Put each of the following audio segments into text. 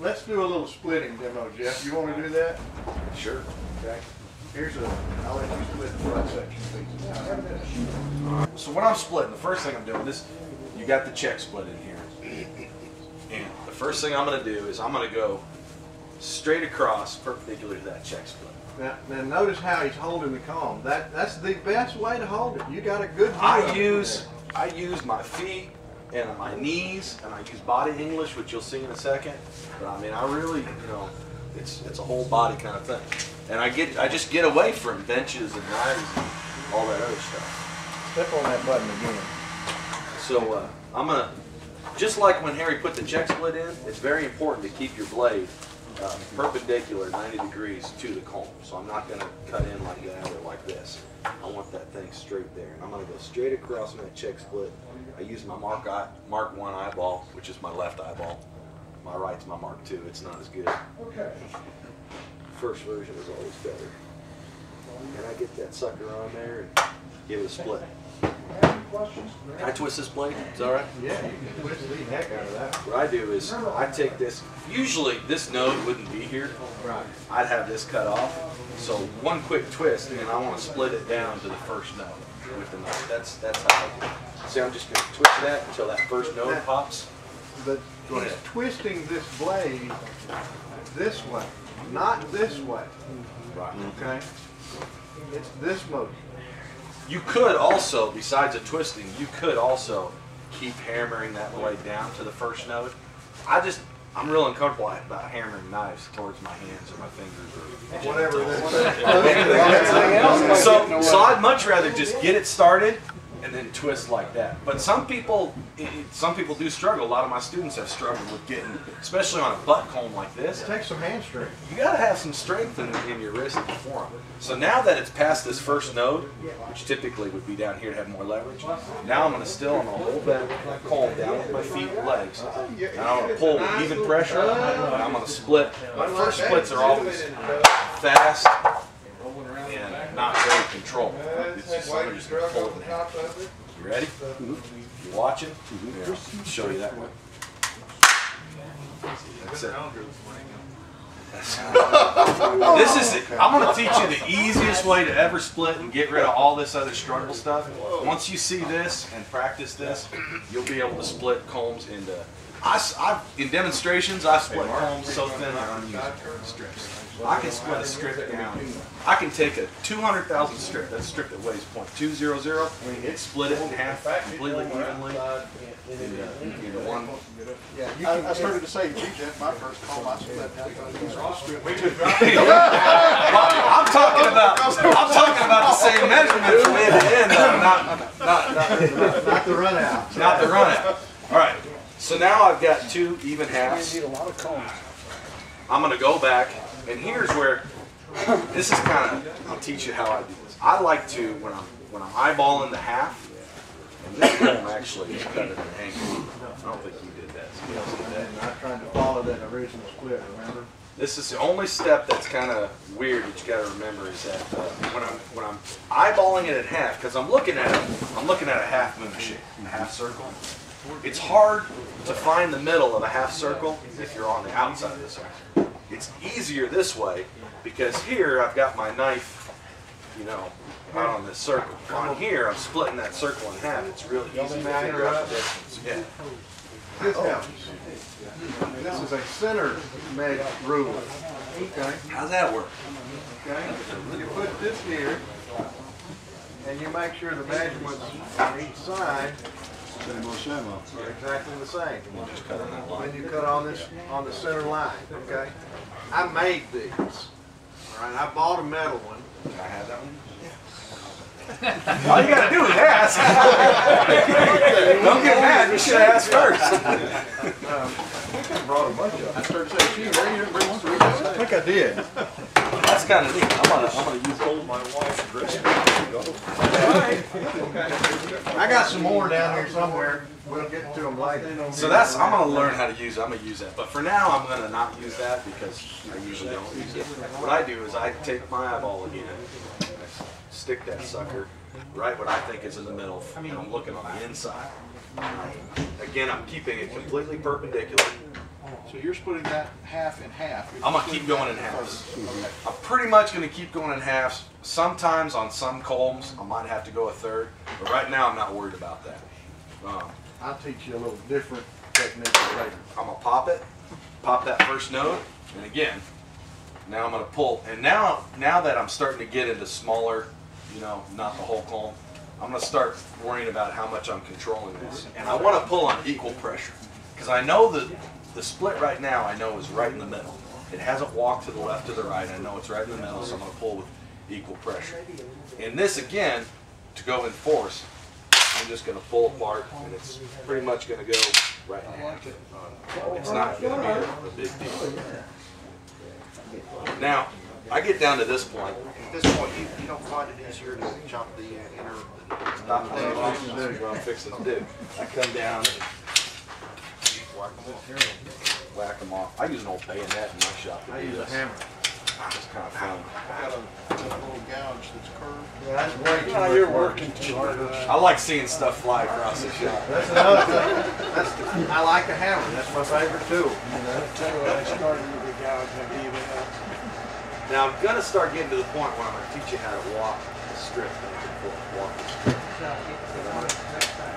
let's do a little splitting demo, Jeff. You want to do that? Sure. Okay. Here's a, I'll let you split the front section, please. So when I'm splitting, the first thing I'm doing this, you got the check split in here. And the first thing I'm gonna do is I'm gonna go straight across perpendicular to that check split. Now, now notice how he's holding the culm. That, that's the best way to hold it. You got a good I use. I use my feet and my knees and I use body English, which you'll see in a second. But I mean I really, you know, it's it's a whole body kind of thing. And I get I just get away from benches and knives and all that other stuff. Step on that button again. So uh, I'm gonna, just like when Harry put the check split in, it's very important to keep your blade uh, perpendicular 90 degrees to the culm. So I'm not gonna cut in like that or like this. I want that thing straight there. And I'm gonna go straight across my check split. I use my Mark I, Mark One eyeball, which is my left eyeball. My right's my Mark Two. It's not as good. Okay. First version is always better. And I get that sucker on there and give it a split. Can I twist this blade? Is that all right? Yeah, you can twist the heck out of that. What I do is I take this, usually this node wouldn't be here. Right. I'd have this cut off. So one quick twist and I want to split it down to the first node with the knife. That's, that's how I do it. See, I'm just going to twist that until that first node pops. But he's twisting this blade this way, not this way, Right. okay? It's this motion. You could also, besides the twisting, you could also keep hammering that blade down to the first node. I just, I'm real uncomfortable about hammering knives towards my hands or my fingers or Whatever So, so I'd much rather just get it started and then twist like that. But some people, it, it- some people do struggle. A lot of my students have struggled with getting, especially on a butt culm like this. Take some hand strength. You gotta have some strength in, in your wrist and forearm. So now that it's past this first node, which typically would be down here to have more leverage, now I'm gonna still, I'm gonna hold that culm down with my feet and legs. And I'm gonna pull with even pressure, and I'm gonna split. My first splits are always fast not very controlled. It's just, I'm just gonna pull it. You ready? You watching? Here, I'll show you that way. That's it. This is, I'm gonna teach you the easiest way to ever split and get rid of all this other struggle stuff. Once you see this and practice this, you'll be able to split culms into, I, have in demonstrations, I split culms so thin they're unusable strips. I can split a strip down, I can take a two hundred thousand strip, that's a strip that weighs .200, and split it in half completely evenly into, into one Yeah, you I, can, I started to say, gee, Jeff, my first call, I split I'm talking about, I'm talking about the same measurement from end to end, not, not, not, not the run out. not the run out. All right, so now I've got two even halves. a lot of cones. I'm gonna go back, and here's where, this is kind of, I'll teach you how I do this. I like to, when I'm, when I'm eyeballing the half, and this actually is cut at an angle. I don't think you did that. Somebody else did that. And I tried to follow that original split, remember? This is the only step that's kind of weird that you got to remember is that uh, when I'm when I'm eyeballing it in half, because I'm looking at it, I'm looking at a half moon shape, a half circle. It's hard to find the middle of a half circle if you're on the outside of the circle. It's easier this way because here I've got my knife, you know, out on this circle. On here, I'm splitting that circle in half. It's really easy to figure out the distance. Yeah. This helps. This is a center measure rule, okay? How's that work? Okay, you put this here, and you make sure the measurements on each side are exactly the same. Then you cut on this, on the center line, okay? I made these, all right, I bought a metal one. Can I have that one? All you gotta do is ask. Don't get mad, you should have asked first. Um, brought a bunch of them. I started to say, gee, Ray, you bring one to read? I think I did. That's kinda neat. I'm gonna, I'm gonna use gold. My wife's dress. I got some more down here somewhere, we'll get to them later. So that's, I'm gonna learn how to use it, I'm gonna use that. But for now, I'm gonna not use that because I usually don't use it. What I do is I take my eyeball again, stick that sucker right what I think is in the middle, and I'm looking on the inside. Again, I'm keeping it completely perpendicular. So you're splitting that half in half. You're I'm gonna keep going in halves. Okay. I'm pretty much gonna keep going in halves. Sometimes on some culms, I might have to go a third, but right now I'm not worried about that. Um, I'll teach you a little different technique later. I'm gonna pop it, pop that first node, and again, now I'm gonna pull. And now, now that I'm starting to get into smaller, you know, not the whole culm, I'm gonna start worrying about how much I'm controlling this. And I wanna pull on equal pressure, because I know the the split right now. I know is right in the middle. It hasn't walked to the left or the right. I know it's right in the middle, so I'm gonna pull with equal pressure. And this again, to go in force, I'm just gonna pull apart, and it's pretty much gonna go right in half. It's not gonna be a, big deal. Now, I get down to this point. At this point, you, you don't find it easier to chop the uh, inner, Stop there, that's what I'm fixing to do. I come down and whack them off. whack them off. I use an old bayonet in my shop I do use a hammer. It's kind of fun. I got a, a little gouge that's curved. Yeah, that's way too Oh, you're working too hard. I like seeing stuff fly across the shop. That's another thing. That's, I like a hammer. That's my favorite tool. Tell you what, I started with a gouge and I gave it up. Now I'm gonna start getting to the point where I'm gonna teach you how to walk the strip and. Walk the strip.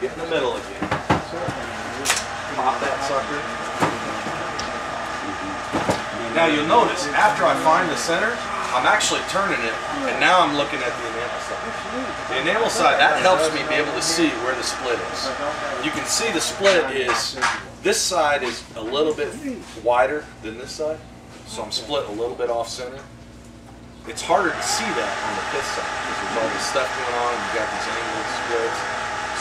Get in the middle again. Pop that sucker. Mm-hmm. Now you'll notice after I find the center, I'm actually turning it, and now I'm looking at the enamel side. The enamel side that helps me be able to see where the split is. You can see the split is this side is a little bit wider than this side, so I'm split a little bit off center it's harder to see that on the pith side because there's all this stuff going on. you've got these angled splits.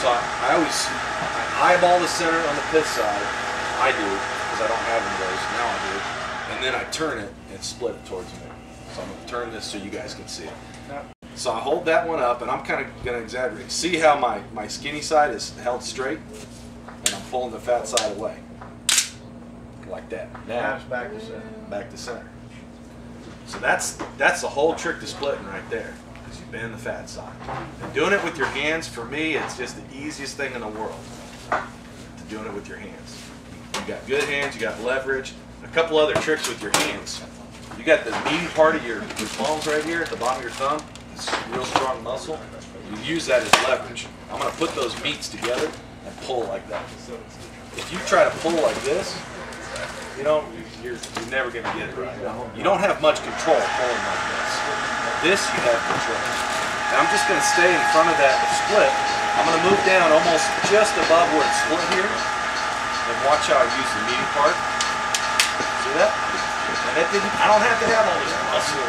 So I, I always I eyeball the center on the pith side. I do because I don't have one of those. Now I do. And then I turn it and split it towards me. So I'm gonna turn this so you guys can see it. So I hold that one up and I'm kind of gonna exaggerate. See how my my skinny side is held straight, and I'm pulling the fat side away, like that. Now back to center. back to center. So that's that's the whole trick to splitting right there, because you bend the fat side. And doing it with your hands, for me, it's just the easiest thing in the world. To doing it with your hands. You got good hands, you got leverage. A couple other tricks with your hands. You got the meaty part of your, your palms right here at the bottom of your thumb. It's a real strong muscle. You use that as leverage. I'm gonna put those meats together and pull like that. If you try to pull like this, you know, you're, you're never going to get it right. You don't have much control pulling like this. This you have control. And I'm just going to stay in front of that split. I'm going to move down almost just above where it's split here. And watch how I use the meaty part. See that? And that didn't, I don't have to have all this muscle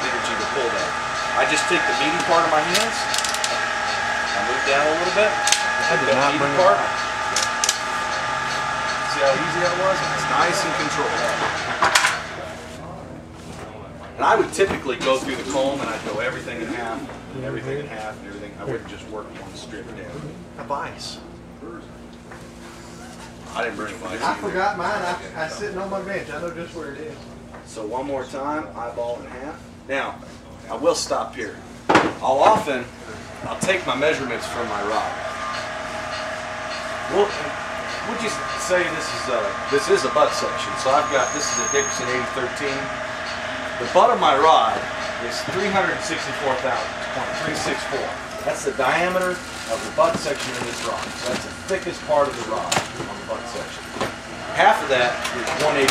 energy to pull that. I just take the meaty part of my hands. I move down a little bit. Take that meaty part. See how easy that was? It's nice and controlled. And I would typically go through the culm and I'd go everything in half, and everything in half, and everything. I wouldn't just work one strip down. A vice. I didn't bring a vice. I forgot mine. I, I sitting on my bench. I know just where it is. So one more time, eyeball in half. Now, I will stop here. I'll often, I'll take my measurements from my rod. Well, would you say this is a, this is a butt section? So I've got, this is a Dickerson 8013. The butt of my rod is 364,364. That's the diameter of the butt section of this rod. So that's the thickest part of the rod on the butt section. Half of that is 182.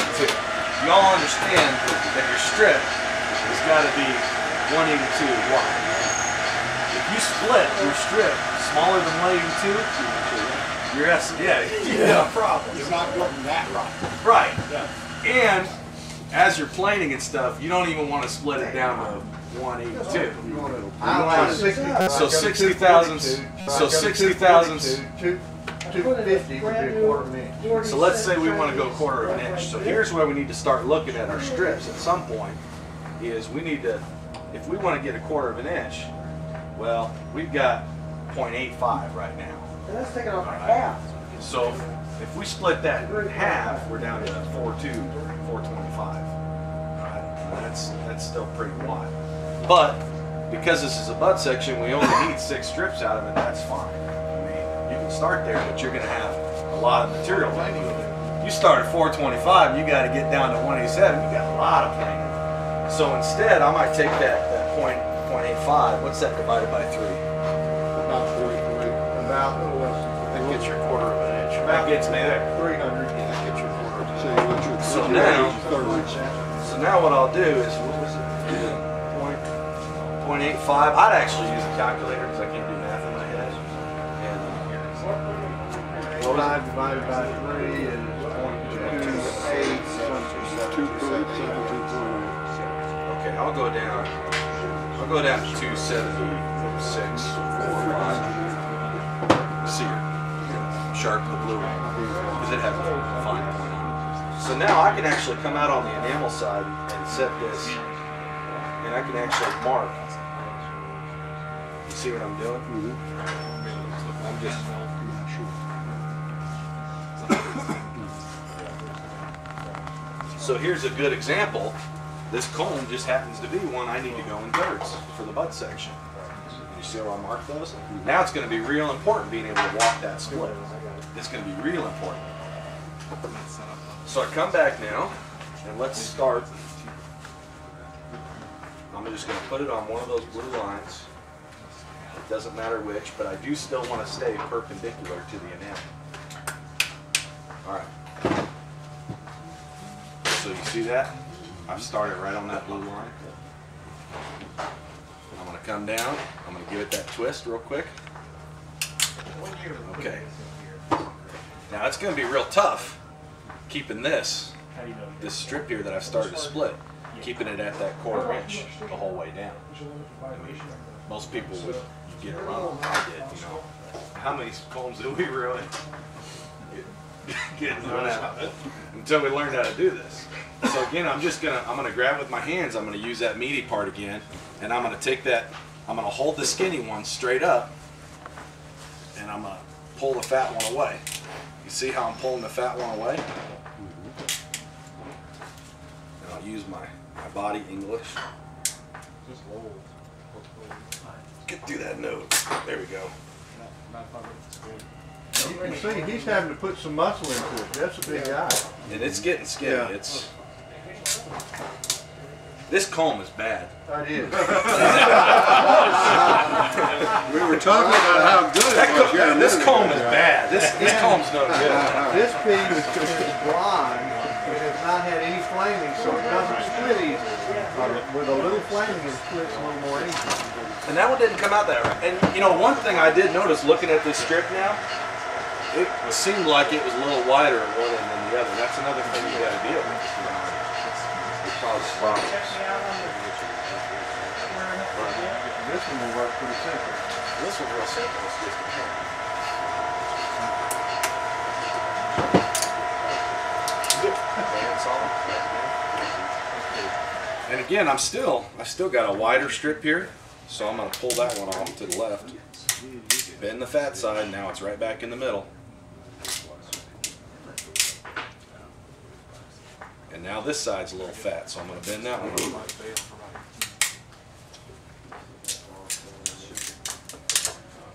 You all understand that your strip has got to be 182 wide. If you split your strip smaller than 182, you're S- yeah, a problem. It's not going that rod. right. Right. And as you're planing and stuff, you don't even want to split it down to 182. I want 60. So 60,000 so 60,000 Two, 250 would be a quarter of an inch. So let's say we want to go quarter of an inch. So here's where we need to start looking at our strips at some point is we need to, if we want to get a quarter of an inch, well, we've got 0.85 right now. Let's take it off Alright. half. So if we split that in half, we're down to 4.2, 425. Alright, uh, That's, that's still pretty wide. But because this is a butt section, we only need six strips out of it, that's fine. I mean, you can start there, but you're gonna have a lot of material. Planing, You start at 425, you got to get down to 187. You got a lot of planing. So instead, I might take that that point point eight five. What's that divided by three? About forty-three. About a little less That gets your quarter of an inch. That gets me there. three So now- So now what I'll do is what was it? Point point eight five. I'd actually use a calculator because I can't do math in my head. And Five divided by three is point two eight. Two point seven, two point eight. okay, I'll go down. I'll go down to two seventy six four five. See here. Sharp the blue one because it has a fine point on it. So now I can actually come out on the enamel side and set this, and I can actually mark. You see what I'm doing? I'm just. So here's a good example. This culm just happens to be one I need to go in thirds for the butt section. You see how I mark those? Now it's going to be real important being able to walk that split. It's going to be real important. So I come back now, and let's start. I'm just going to put it on one of those blue lines. It doesn't matter which, but I do still want to stay perpendicular to the enamel. All right. So you see that? I've started right on that blue line. I'm gonna come down, I'm gonna give it that twist real quick. Okay. Now it's gonna be real tough keeping this, this strip here that I've started to split, keeping it at that quarter inch the whole way down. I mean, most people would get around I did, you know. How many culms did we really get, one out until we learned how to do this. So again, I'm just gonna I'm gonna grab with my hands. I'm gonna use that meaty part again, and I'm gonna take that. I'm gonna hold the skinny one straight up, and I'm gonna pull the fat one away. You see how I'm pulling the fat one away? And I'll use my my body English. Get through that node. There we go. You can see, he's having to put some muscle into it. That's a big guy. And it's getting skinny. Yeah. It's this culm is bad. That is. We were talking about how good That it was. yeah, this culm is bad. This this culm's no good. Uh-huh. This piece is just blind, it has not had any flaming, so it doesn't split easy. With a little flaming, it splits a little more easy. And that one didn't come out that right. And you know, one thing I did notice looking at this strip now, it seemed like it was a little wider in one end than the other. That's another thing you got to deal with. It causes. This one will work pretty simple. This one's real simple. It's just a. Hand. And again, I'm still, I still got a wider strip here, so I'm gonna pull that one off to the left. Bend the fat side, now it's right back in the middle. And now this side's a little fat, so I'm gonna bend that one.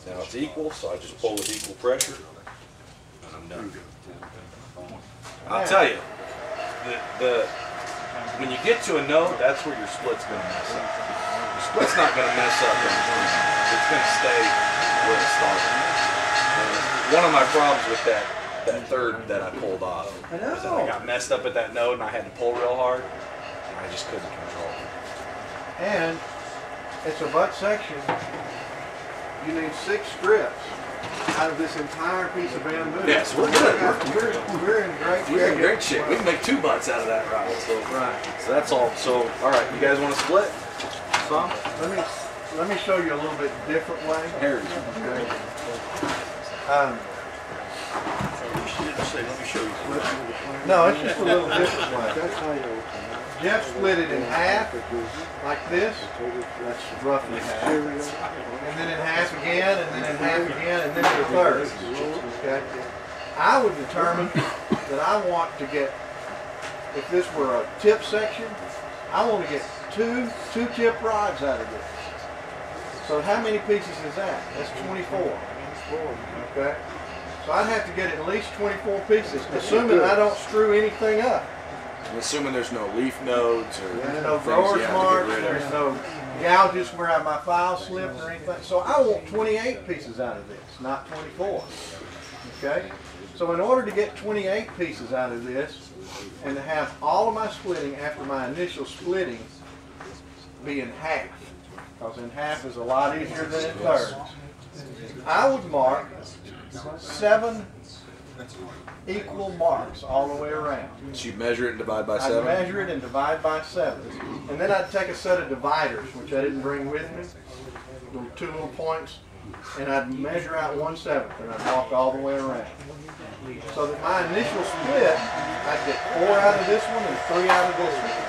Now it's equal, so I just pull with equal pressure, and I'm done. I'll tell you, the, the, when you get to a node, that's where your split's gonna mess up. Your split's not gonna mess up. It's gonna stay where it started. One of my problems with that, that third that I pulled off I that I got messed up at that node and I had to pull real hard, and I just couldn't control it. And it's a butt section. You need six strips out of this entire piece of bamboo. Yes, we're good. We're, we're in great shape. We're in great shape. We can make two butts out of that rod. So, Right. so that's all. So, all right, you guys want to split? Some? Let me, let me show you a little bit different way. Here. Okay. Um, say, let me show you. no, it's just a little different way. Jeff split it in half, like this. That's roughly half. And then in half again, and then in half again, and then in a third. Okay? I would determine that I want to get, if this were a tip section, I want to get two, two tip rods out of this. So how many pieces is that? That's 24. Okay? So I'd have to get at least 24 pieces, assuming I don't screw anything up. I'm assuming there's no leaf nodes or There's no drawer marks, to get rid there's no gouges where I- my file slipped or anything. So I want 28 pieces out of this, not 24. Okay? So in order to get 28 pieces out of this and to have all of my splitting after my initial splitting be in half, because in half is a lot easier than in thirds, I would mark seven equal marks all the way around. So you measure it and divide by seven? I'd seven. measure it and divide by seven. And then I'd take a set of dividers, which I didn't bring with me, little two little points, and I'd measure out one seventh and I'd walk all the way around. So that my initial split, I'd get four out of this one and three out of this one.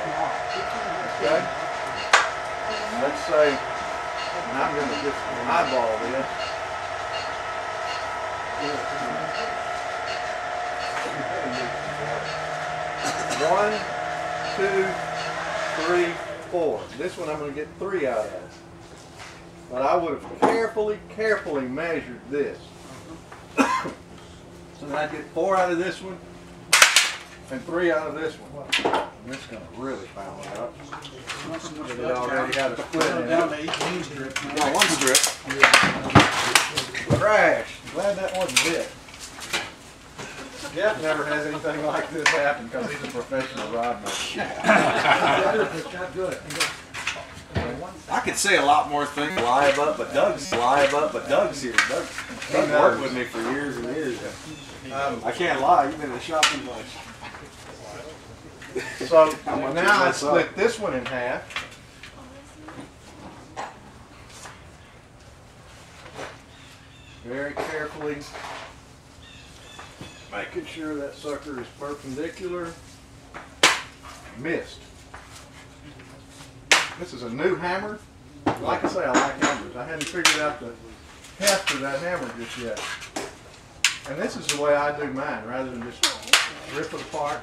Okay? Let's say, and I'm gonna just eyeball this. One, two, three, four. This one I'm gonna get three out of. But I would have carefully, carefully measured this. So then I'd get four out of this one and three out of this one. And This is gonna really foul it up. It already got a split in Down it. to strip. Got one strip. Crash. Glad that wasn't it. Jeff never has anything like this happen because he's a professional rod. I could say a lot more things live up, but Doug's live up, but Doug's here. Doug, Doug worked with me for years and years. Um, I can't lie, you've been in the shop too much. So now I split this one in half. Very carefully making sure that sucker is perpendicular. Missed. This is a new hammer. Like I say, I like hammers. I hadn't figured out the heft of that hammer just yet. And this is the way I do mine, rather than just rip it apart.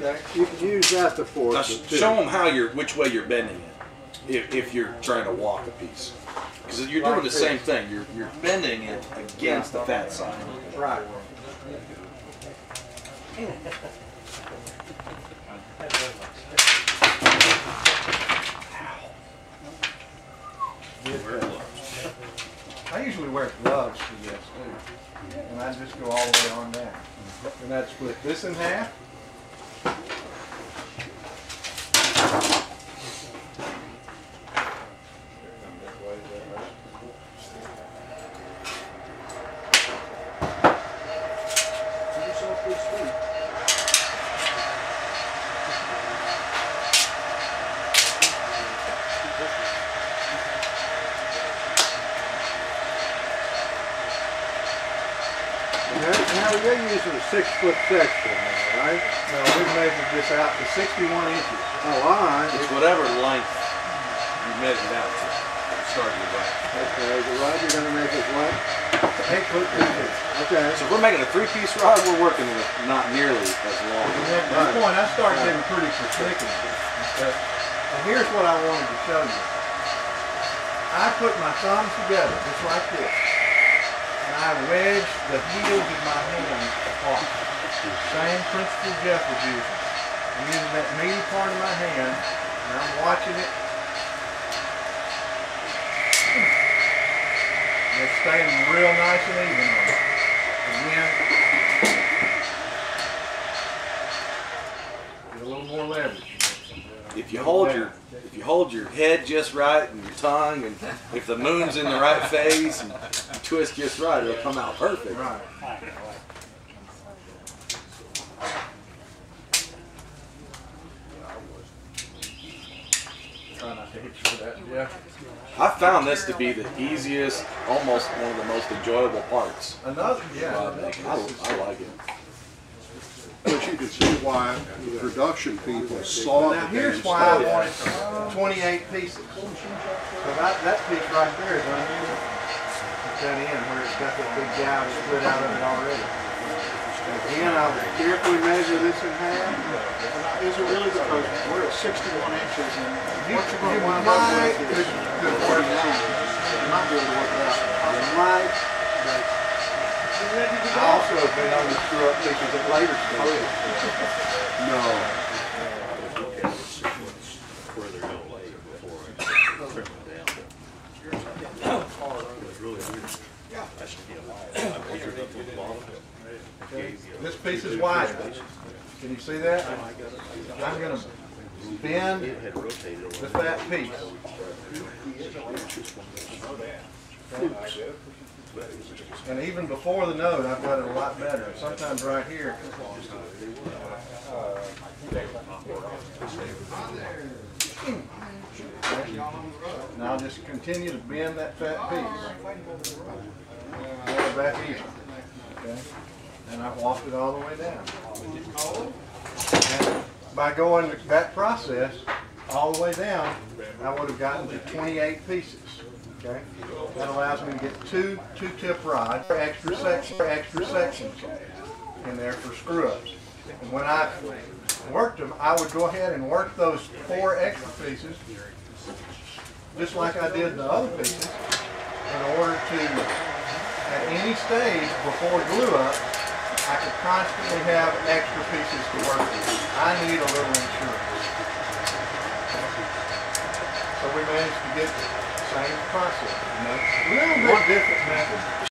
Okay. You can use that to Now, force sh- it too. show them how you're, which way you're bending it, if, if you're trying to walk a piece. Because you're doing the same thing. You're, you're bending it against the fat side. Right. I usually wear gloves for this too. And I just go all the way on down. And I'd split this in half. Now, now you're using a six foot section right? No, we measured this out to 61 inches. Oh, all right. It's whatever length you measured out to. Start your right. Okay, the rod you're gonna make it what? Eight foot two feet. Okay. So if we're making a three-piece rod, we're working with not nearly as long. And at this point, I start getting pretty particular. Okay? And here's what I wanted to show you. I put my thumbs together, just like this. I wedge the heels of my hands apart. Same principle Jeff was using. I'm using that meaty part of my hand, and I'm watching it. And it's staying real nice and even on it. Again, get a little more leverage. If you hold your if you hold your head just right and your tongue and if the moon's in the right phase and twist just right, it'll come out perfect. Right. Try not to hit you with that, Jeff. I found this to be the easiest, almost one of the most enjoyable parts. Another, yeah. rod. I, I like it. But you can see why the production people saw Now the here's why I oh, wanted twenty-eight pieces. So that, that piece right there is unusual. That in where it's got that big gouge split out of it already. Again, I'll carefully measure this in half. Is it really because we're at sixty-one inches and You, you might, could, could work it out. might be able to work it out. You might, but I also have been known to screw up pieces at later stages. Oh, no. This piece is wide. Can you see that? I'm gonna bend the fat piece. And even before the node, I've got it a lot better. Sometimes right here. Now just continue to bend that fat piece. Back even. Okay? And I've walked it all the way down. And by going that process all the way down, I would have gotten to 28 pieces. Okay? That allows me to get two two-tip rods, extra section, extra sections in there for screw-ups. And when I worked them, I would go ahead and work those four extra pieces, just like I did the other pieces, in order to, at any stage before glue up, I could constantly have extra pieces to work with. I need a little insurance. So we managed to get the same process, you know, a little bit different method.